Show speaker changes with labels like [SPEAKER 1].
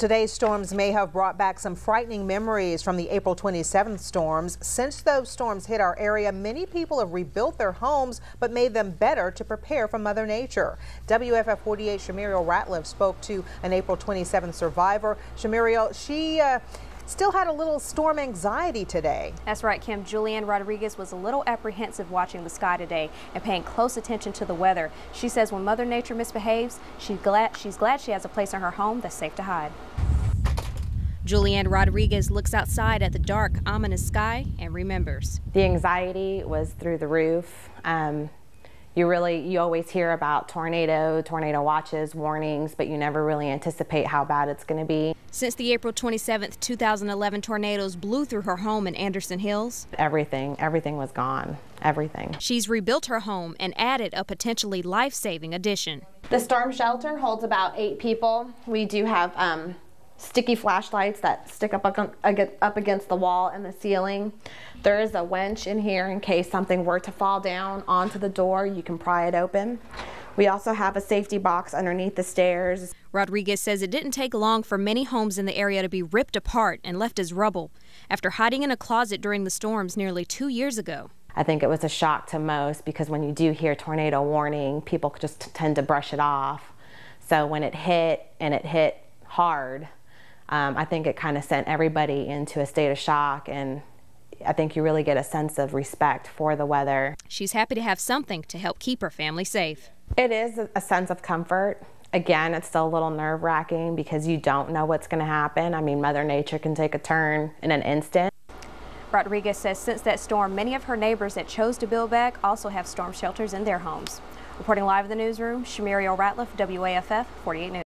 [SPEAKER 1] Today's storms may have brought back some frightening memories from the April 27th storms. Since those storms hit our area, many people have rebuilt their homes but made them better to prepare for Mother Nature. WAFF 48 Shumuriel Ratliff spoke to an April 27th survivor. Shumuriel, she uh, still had a little storm anxiety today.
[SPEAKER 2] That's right, Kim. Julianne Rodriguez was a little apprehensive watching the sky today and paying close attention to the weather. She says when Mother Nature misbehaves, she's glad, she's glad she has a place in her home that's safe to hide. Julianne Rodriguez looks outside at the dark, ominous sky and remembers.
[SPEAKER 3] The anxiety was through the roof. Um, you really, you always hear about tornado, tornado watches, warnings, but you never really anticipate how bad it's going to be.
[SPEAKER 2] Since the April 27, 2011 tornadoes blew through her home in Anderson Hills,
[SPEAKER 3] everything, everything was gone. Everything.
[SPEAKER 2] She's rebuilt her home and added a potentially life-saving addition.
[SPEAKER 3] The storm shelter holds about eight people. We do have um, sticky flashlights that stick up, up against the wall and the ceiling. There is a winch in here in case something were to fall down onto the door. You can pry it open. We also have a safety box underneath the stairs.
[SPEAKER 2] Rodriguez says it didn't take long for many homes in the area to be ripped apart and left as rubble after hiding in a closet during the storms nearly two years ago.
[SPEAKER 3] I think it was a shock to most because when you do hear tornado warning, people just tend to brush it off. So when it hit and it hit hard, um, I think it kind of sent everybody into a state of shock and I think you really get a sense of respect for the weather.
[SPEAKER 2] She's happy to have something to help keep her family safe.
[SPEAKER 3] It is a sense of comfort. Again, it's still a little nerve wracking because you don't know what's going to happen. I mean, Mother Nature can take a turn in an instant.
[SPEAKER 2] Rodriguez says since that storm, many of her neighbors that chose to build back also have storm shelters in their homes. Reporting live in the newsroom, Shumuriel Ratliff, WAFF 48 News.